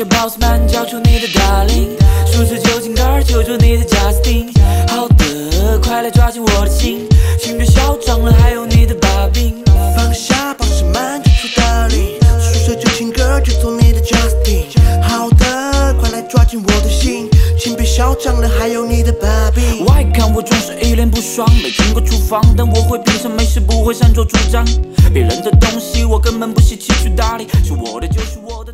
小 boss man，叫出你的 darling，宿舍酒精歌，求求你的 Justin。好的，快来抓紧我的心，请别嚣张了，还有你的把柄。放下 boss man，叫出 darling，宿舍酒精歌，求求你的 Justin。好的，快来抓紧我的心，请别嚣张了，还有你的把柄。外看我总是一脸不爽，没进过厨房，但我会品尝美食，不会擅作主张。别人的东西我根本不稀奇去打理，是我的就是我的。